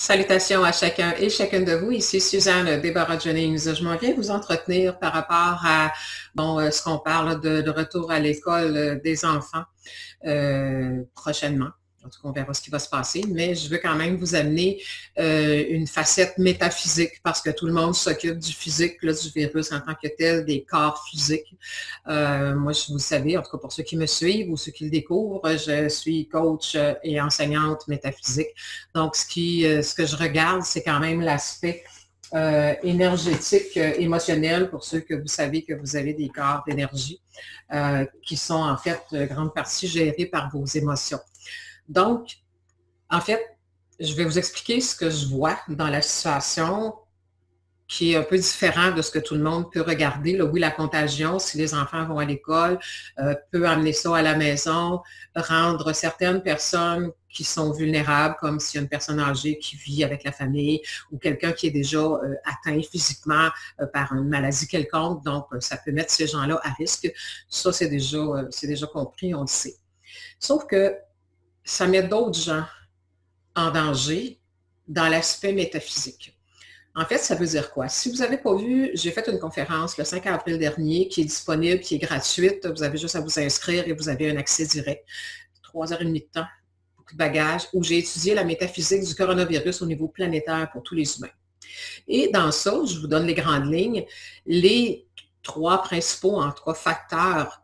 Salutations à chacun et chacune de vous. Ici Suzanne Débarras Jennings. Je m'en viens vous entretenir par rapport à bon, euh, ce qu'on parle de, retour à l'école euh, des enfants euh, prochainement. En tout cas, on verra ce qui va se passer, mais je veux quand même vous amener euh, une facette métaphysique parce que tout le monde s'occupe du physique, là, du virus en tant que tel, des corps physiques. Euh, moi, vous savez, en tout cas pour ceux qui me suivent ou ceux qui le découvrent, je suis coach et enseignante métaphysique. Donc, ce, euh, que je regarde, c'est quand même l'aspect énergétique, émotionnel pour ceux que vous savez que vous avez des corps d'énergie qui sont en fait grande partie gérés par vos émotions. Donc, en fait, je vais vous expliquer ce que je vois dans la situation qui est un peu différent de ce que tout le monde peut regarder. oui, la contagion, si les enfants vont à l'école, euh, peut amener ça à la maison, rendre certaines personnes qui sont vulnérables, comme a une personne âgée qui vit avec la famille ou quelqu'un qui est déjà euh, atteint physiquement euh, par une maladie quelconque. Donc, ça peut mettre ces gens-là à risque. Ça, c'est déjà compris, on le sait. Sauf que ça met d'autres gens en danger dans l'aspect métaphysique. En fait, ça veut dire quoi? Si vous n'avez pas vu, j'ai fait une conférence le 5 avril dernier qui est disponible, qui est gratuite. Vous avez juste à vous inscrire et vous avez un accès direct. Trois heures et demie de temps, beaucoup de bagages, où j'ai étudié la métaphysique du coronavirus au niveau planétaire pour tous les humains. Et dans ça, je vous donne les grandes lignes, les trois principaux, en trois facteurs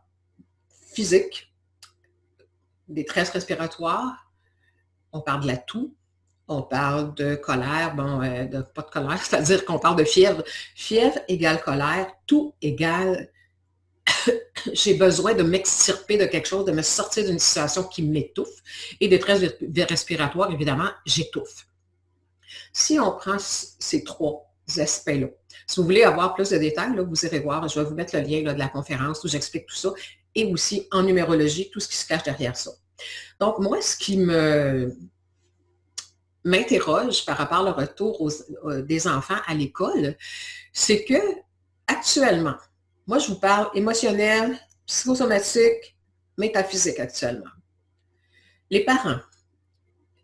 physiques détresse respiratoire, on parle de la toux, on parle de colère, bon, euh, de, pas de colère, c'est-à-dire qu'on parle de fièvre. Fièvre égale colère, tout égale j'ai besoin de m'extirper de quelque chose, de me sortir d'une situation qui m'étouffe. Et détresse respiratoire, évidemment, j'étouffe. Si on prend ces trois aspects-là, si vous voulez avoir plus de détails, vous irez voir, je vais vous mettre le lien de la conférence où j'explique tout ça et aussi en numérologie, tout ce qui se cache derrière ça. Donc, moi, ce qui me m'interroge par rapport au retour des enfants à l'école, c'est que actuellement, moi, je vous parle émotionnel, psychosomatique, métaphysique actuellement. Les parents,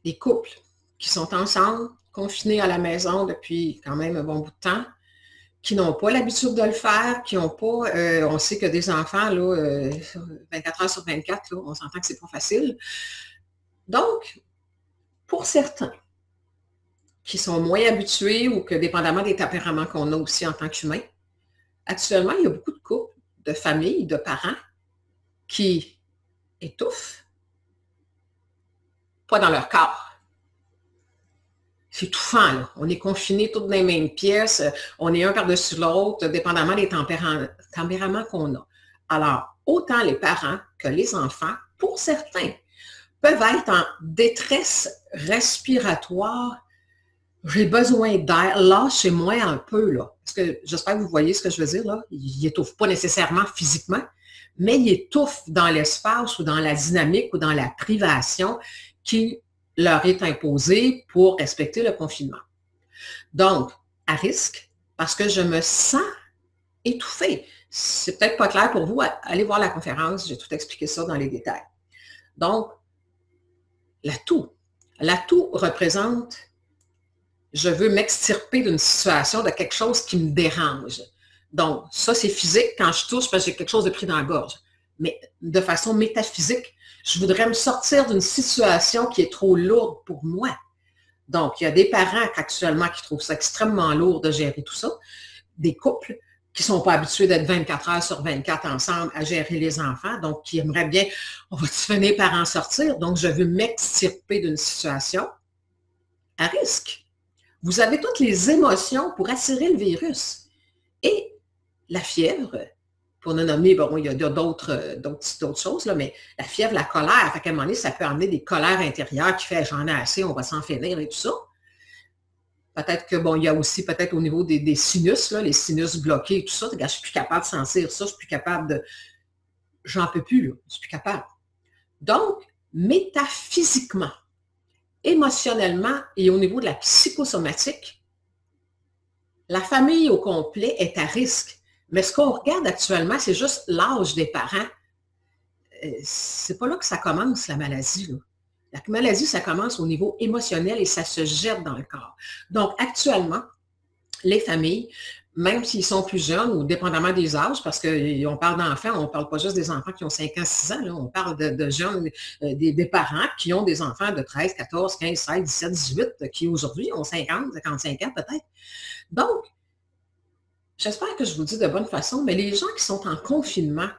les couples qui sont ensemble, confinés à la maison depuis quand même un bon bout de temps, qui n'ont pas l'habitude de le faire, qui n'ont pas, euh, on sait que des enfants, là, 24 euh, heures sur 24, on s'entend que c'est pas facile. Donc, pour certains qui sont moins habitués ou que dépendamment des tempéraments qu'on a aussi en tant qu'humains, actuellement, il y a beaucoup de couples, de familles, de parents qui étouffent, pas dans leur corps, c'est étouffant. Là. On est confinés toutes dans les mêmes pièces. On est un par-dessus l'autre, dépendamment des tempéraments qu'on a. Alors, autant les parents que les enfants, pour certains, peuvent être en détresse respiratoire. J'ai besoin d'air. Lâchez-moi un peu, là. Parce que j'espère que vous voyez ce que je veux dire, là. Il pas nécessairement physiquement, mais il étouffe dans l'espace ou dans la dynamique ou dans la privation qui leur est imposé pour respecter le confinement. Donc, à risque, parce que je me sens étouffée. C'est peut-être pas clair pour vous, allez voir la conférence, j'ai tout expliqué ça dans les détails. Donc, l'atout. L'atout représente, je veux m'extirper d'une situation, de quelque chose qui me dérange. Donc, ça, c'est physique. Quand je touche, parce que j'ai quelque chose de pris dans la gorge. Mais de façon métaphysique, je voudrais me sortir d'une situation qui est trop lourde pour moi. Donc, il y a des parents actuellement qui trouvent ça extrêmement lourd de gérer tout ça, des couples qui ne sont pas habitués d'être 24 heures sur 24 ensemble à gérer les enfants, donc qui aimeraient bien, on va finir par en sortir, donc je veux m'extirper d'une situation à risque. Vous avez toutes les émotions pour attirer le virus. Et la fièvre, pour ne nommer, bon, il y a d'autres, euh, d'autres, choses, là, mais la fièvre, la colère, à un moment donné, ça peut amener des colères intérieures qui fait j'en ai assez, on va s'en finir et tout ça. Peut-être que, bon, il y a aussi peut-être au niveau des, sinus, là, les sinus bloqués et tout ça, je suis plus capable de sentir ça, je suis plus capable de. J'en peux plus, là, je suis plus capable. Donc, métaphysiquement, émotionnellement et au niveau de la psychosomatique, la famille au complet est à risque mais ce qu'on regarde actuellement, c'est juste l'âge des parents. Euh, c'est pas là que ça commence, la maladie. La maladie, ça commence au niveau émotionnel et ça se jette dans le corps. Donc, actuellement, les familles, même s'ils sont plus jeunes ou dépendamment des âges, parce qu'on parle d'enfants, on ne parle pas juste des enfants qui ont 5 ans, 6 ans, on parle de, jeunes, euh, des, parents qui ont des enfants de 13, 14, 15, 16, 17, 18, qui aujourd'hui ont 50, 55 ans peut-être. Donc, j'espère que je vous dis de bonne façon, mais les gens qui sont en confinement,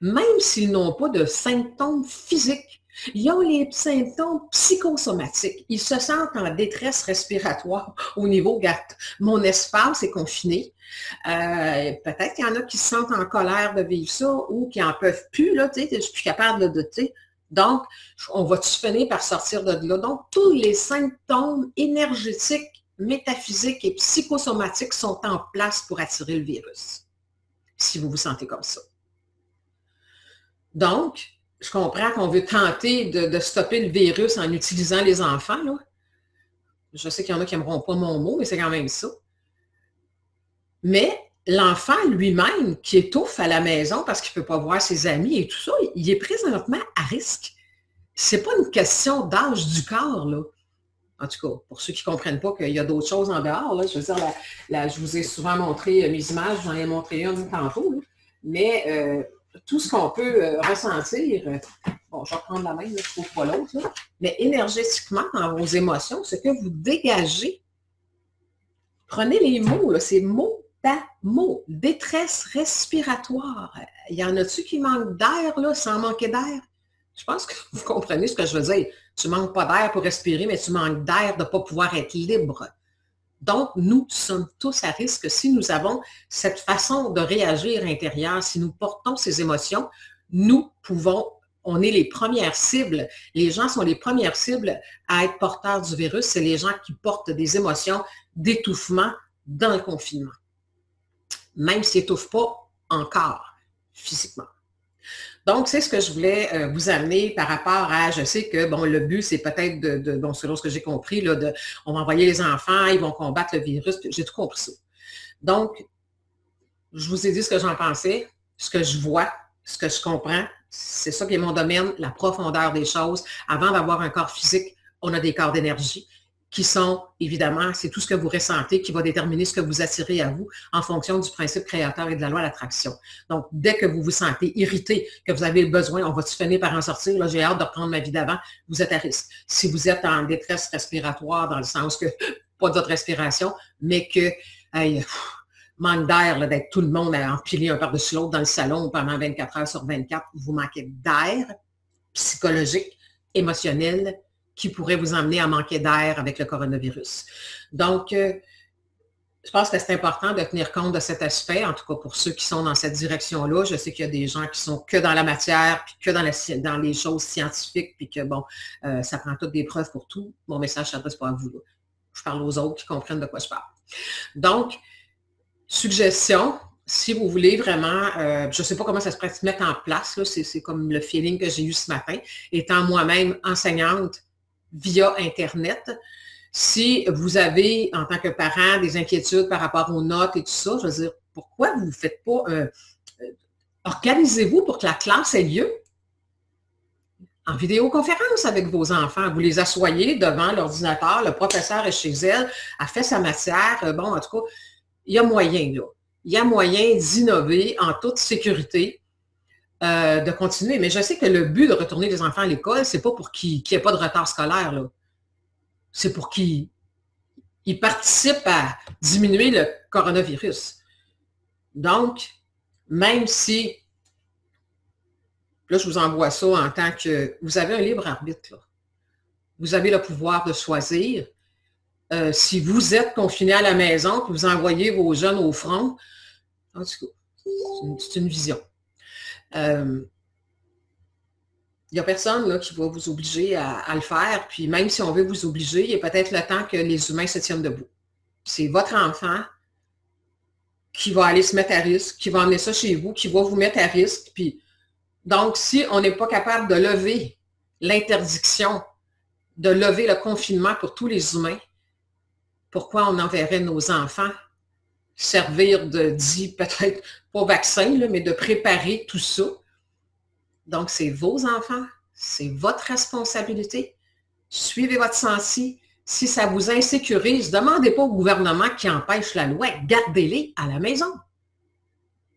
même s'ils n'ont pas de symptômes physiques, ils ont les symptômes psychosomatiques. Ils se sentent en détresse respiratoire au niveau GATT. Mon espace est confiné. Euh, peut-être qu'il y en a qui se sentent en colère de vivre ça ou qui n'en peuvent plus. Là, je suis plus capable de doter. Donc, on va-tu finir par sortir de là? Donc, tous les symptômes énergétiques, métaphysiques et psychosomatiques sont en place pour attirer le virus, si vous vous sentez comme ça. Donc, je comprends qu'on veut tenter de, stopper le virus en utilisant les enfants. Je sais qu'il y en a qui n'aimeront pas mon mot, mais c'est quand même ça. Mais l'enfant lui-même qui étouffe à la maison parce qu'il ne peut pas voir ses amis et tout ça, il est présentement à risque. Ce n'est pas une question d'âge du corps. En tout cas, pour ceux qui ne comprennent pas qu'il y a d'autres choses en dehors, là, je veux dire, je vous ai souvent montré euh, mes images, j'en ai montré une tantôt, mais euh, tout ce qu'on peut euh, ressentir, bon, je vais reprendre la main, je ne trouve pas l'autre, mais énergétiquement, dans vos émotions, ce que vous dégagez, prenez les mots, c'est mot à mot, détresse respiratoire. Il y en a-tu qui manquent d'air, sans manquer d'air? Je pense que vous comprenez ce que je veux dire. Tu manques pas d'air pour respirer, mais tu manques d'air de ne pas pouvoir être libre. Donc, nous sommes tous à risque si nous avons cette façon de réagir intérieure, si nous portons ces émotions, nous pouvons, on est les premières cibles. Les gens sont les premières cibles à être porteurs du virus. C'est les gens qui portent des émotions d'étouffement dans le confinement. Même s'ils n'étouffent pas encore physiquement. Donc, c'est ce que je voulais euh, vous amener par rapport à, je sais que, bon, le but, c'est peut-être de, bon, selon ce que j'ai compris, là, de, on va envoyer les enfants, ils vont combattre le virus, j'ai tout compris ça. Donc, je vous ai dit ce que j'en pensais, ce que je vois, ce que je comprends. C'est ça qui est mon domaine, la profondeur des choses. Avant d'avoir un corps physique, on a des corps d'énergie qui sont, évidemment, c'est tout ce que vous ressentez qui va déterminer ce que vous attirez à vous en fonction du principe créateur et de la loi de l'attraction. Donc, dès que vous vous sentez irrité, que vous avez besoin, on va-tu finir par en sortir? Là, j'ai hâte de reprendre ma vie d'avant. Vous êtes à risque. Si vous êtes en détresse respiratoire, dans le sens que, pas de votre respiration, mais que, manque d'air, d'être tout le monde à empiler un par-dessus l'autre dans le salon pendant 24 heures sur 24, vous manquez d'air psychologique, émotionnel, qui pourrait vous emmener à manquer d'air avec le coronavirus. Donc, euh, je pense que c'est important de tenir compte de cet aspect, en tout cas pour ceux qui sont dans cette direction-là. Je sais qu'il y a des gens qui sont que dans la matière, puis que dans, les choses scientifiques, puis que, bon, euh, ça prend toutes des preuves pour tout. Mon message ne s'adresse pas à vous. Je parle aux autres qui comprennent de quoi je parle. Donc, suggestion, si vous voulez vraiment, euh, je ne sais pas comment ça se mettre en place, c'est comme le feeling que j'ai eu ce matin, étant moi-même enseignante via Internet. Si vous avez, en tant que parent, des inquiétudes par rapport aux notes et tout ça, je veux dire, pourquoi vous ne faites pas... Euh, euh, organisez-vous pour que la classe ait lieu? En vidéoconférence avec vos enfants. Vous les assoyez devant l'ordinateur, le professeur est chez elle, a fait sa matière. Euh, bon, en tout cas, il y a moyen, là. Il y a moyen d'innover en toute sécurité euh, de continuer. Mais je sais que le but de retourner les enfants à l'école, c'est pas pour qu'il n'y ait pas de retard scolaire. C'est pour qu'ils participent à diminuer le coronavirus. Donc, même si, là, je vous envoie ça en tant que, vous avez un libre arbitre. Vous avez le pouvoir de choisir. Euh, si vous êtes confiné à la maison, que vous envoyez vos jeunes au front, en tout cas, c'est une vision. Il euh, n'y a personne là, qui va vous obliger à, le faire. Puis même si on veut vous obliger, il a peut-être le temps que les humains se tiennent debout. C'est votre enfant qui va aller se mettre à risque, qui va emmener ça chez vous, qui va vous mettre à risque. Puis, donc, si on n'est pas capable de lever l'interdiction, de lever le confinement pour tous les humains, pourquoi on enverrait nos enfants servir de dit peut-être pas vaccin, mais de préparer tout ça. Donc, c'est vos enfants, c'est votre responsabilité. suivez votre senti. Si ça vous insécurise, demandez pas au gouvernement qui empêche la loi, gardez-les à la maison.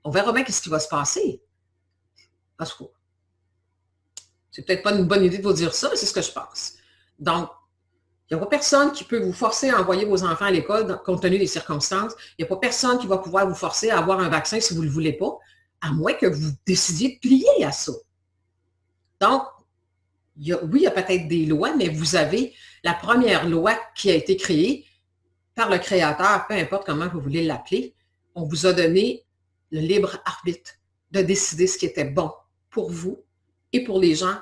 On verra bien ce qui va se passer. Parce que c'est peut-être pas une bonne idée de vous dire ça, mais c'est ce que je pense. Donc, il n'y a pas personne qui peut vous forcer à envoyer vos enfants à l'école compte tenu des circonstances. Il n'y a pas personne qui va pouvoir vous forcer à avoir un vaccin si vous ne le voulez pas, à moins que vous décidiez de plier à ça. Donc, oui, il y a peut-être des lois, mais vous avez la première loi qui a été créée par le créateur, peu importe comment vous voulez l'appeler. On vous a donné le libre arbitre de décider ce qui était bon pour vous et pour les gens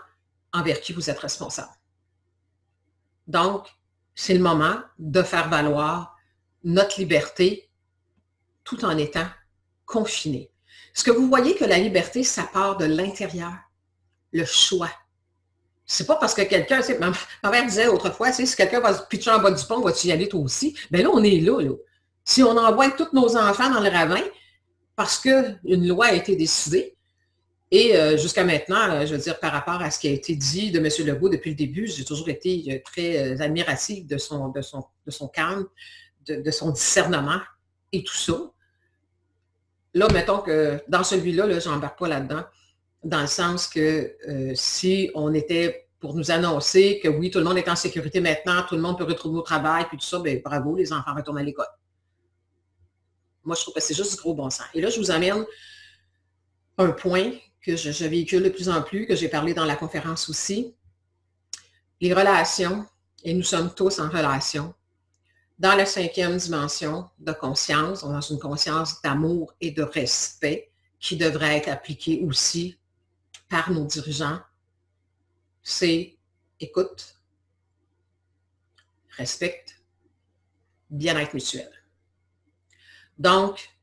envers qui vous êtes responsable. Donc, c'est le moment de faire valoir notre liberté tout en étant confiné. Est-ce que vous voyez que la liberté, ça part de l'intérieur, le choix. C'est pas parce que quelqu'un, ma, mère disait autrefois, si quelqu'un va se pitcher en bas du pont, vas-tu y aller toi aussi? Bien là, on est là, là. Si on envoie tous nos enfants dans le ravin parce qu'une loi a été décidée, et euh, jusqu'à maintenant, euh, je veux dire, par rapport à ce qui a été dit de M. Legault depuis le début, j'ai toujours été euh, très admirative de son, de son, de son calme, de, son discernement et tout ça. Là, mettons que dans celui-là, -là, je n'embarque pas là-dedans, dans le sens que si on était pour nous annoncer que oui, tout le monde est en sécurité maintenant, tout le monde peut retrouver au travail, puis tout ça, bien bravo, les enfants retournent à l'école. Moi, je trouve que c'est juste du gros bon sens. Et là, je vous amène un point que je, véhicule de plus en plus, que j'ai parlé dans la conférence aussi. Les relations, et nous sommes tous en relation, dans la cinquième dimension de conscience, dans une conscience d'amour et de respect qui devrait être appliquée aussi par nos dirigeants, c'est écoute, respecte, bien-être mutuel. Donc,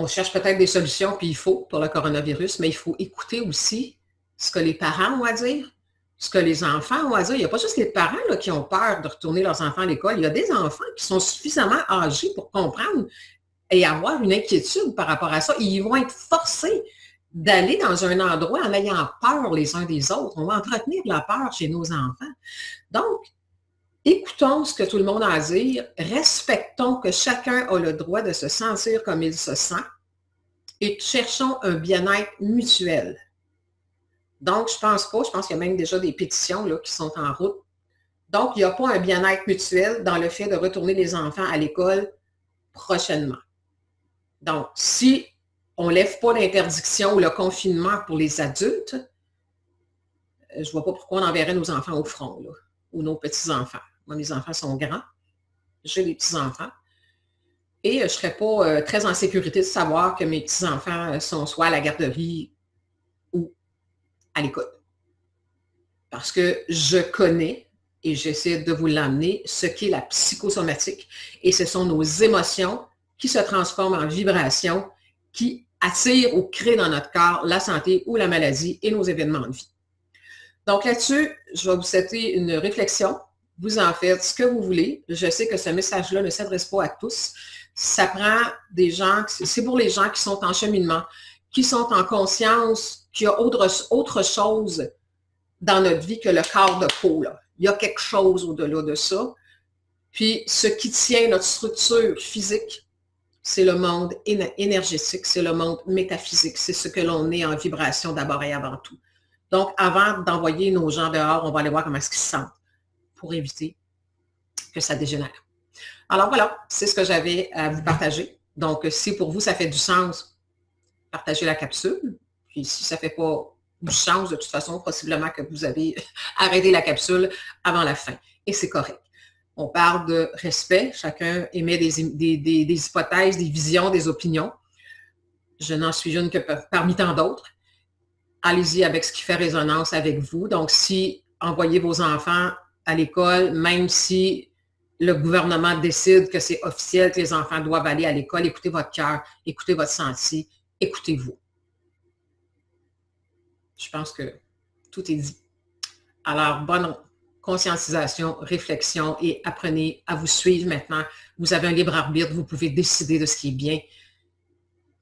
on cherche peut-être des solutions, puis il faut pour le coronavirus, mais il faut écouter aussi ce que les parents ont à dire, ce que les enfants ont à dire. Il n'y a pas juste les parents qui ont peur de retourner leurs enfants à l'école. Il y a des enfants qui sont suffisamment âgés pour comprendre et avoir une inquiétude par rapport à ça. Ils vont être forcés d'aller dans un endroit en ayant peur les uns des autres. On va entretenir la peur chez nos enfants. Donc, Écoutons ce que tout le monde a à dire, respectons que chacun a le droit de se sentir comme il se sent et cherchons un bien-être mutuel. Donc, je pense pas, je pense qu'il y a même déjà des pétitions là, qui sont en route. Donc, il n'y a pas un bien-être mutuel dans le fait de retourner les enfants à l'école prochainement. Donc, si on ne lève pas l'interdiction ou le confinement pour les adultes, je ne vois pas pourquoi on enverrait nos enfants au front ou nos petits-enfants. Moi, mes enfants sont grands. J'ai des petits-enfants. Et je ne serais pas euh, très en sécurité de savoir que mes petits-enfants euh, sont soit à la garderie ou à l'école. Parce que je connais, et j'essaie de vous l'amener, ce qu'est la psychosomatique. Et ce sont nos émotions qui se transforment en vibrations, qui attirent ou créent dans notre corps la santé ou la maladie et nos événements de vie. Donc là-dessus, je vais vous citer une réflexion vous en faites ce que vous voulez. Je sais que ce message-là ne s'adresse pas à tous. Ça prend des gens, c'est pour les gens qui sont en cheminement, qui sont en conscience qu'il y a autre, autre chose dans notre vie que le corps de peau. Il y a quelque chose au-delà de ça. Puis ce qui tient notre structure physique, c'est le monde énergétique, c'est le monde métaphysique, c'est ce que l'on est en vibration d'abord et avant tout. Donc, avant d'envoyer nos gens dehors, on va aller voir comment est-ce qu'ils se sentent pour éviter que ça dégénère. Alors voilà, c'est ce que j'avais à vous partager. Donc, si pour vous, ça fait du sens, partagez la capsule. Puis si ça ne fait pas du sens, de toute façon, possiblement que vous avez arrêté la capsule avant la fin. Et c'est correct. On parle de respect. Chacun émet des, des hypothèses, des visions, des opinions. Je n'en suis une que parmi tant d'autres. Allez-y avec ce qui fait résonance avec vous. Donc, si envoyez vos enfants à l'école, même si le gouvernement décide que c'est officiel, que les enfants doivent aller à l'école, écoutez votre cœur, écoutez votre senti, écoutez-vous. Je pense que tout est dit. Alors, bonne conscientisation, réflexion et apprenez à vous suivre maintenant. Vous avez un libre arbitre, vous pouvez décider de ce qui est bien.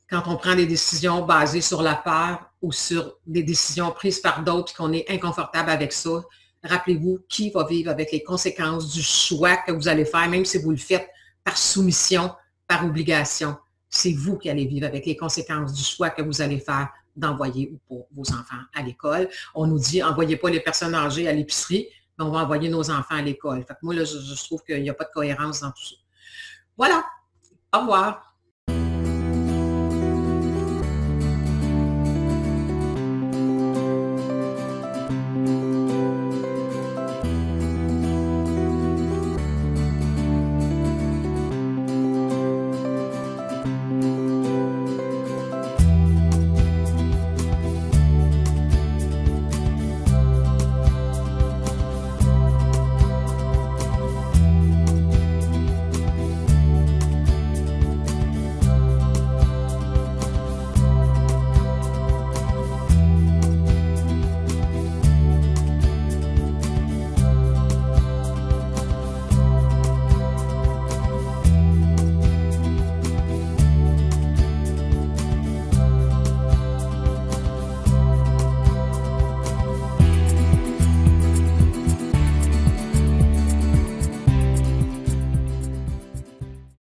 Quand on prend des décisions basées sur la peur ou sur des décisions prises par d'autres qu'on est inconfortable avec ça, rappelez-vous qui va vivre avec les conséquences du choix que vous allez faire, même si vous le faites par soumission, par obligation. C'est vous qui allez vivre avec les conséquences du choix que vous allez faire d'envoyer ou pour vos enfants à l'école. On nous dit, envoyez pas les personnes âgées à l'épicerie, mais on va envoyer nos enfants à l'école. Moi, je trouve qu'il n'y a pas de cohérence dans tout ça. Voilà. Au revoir.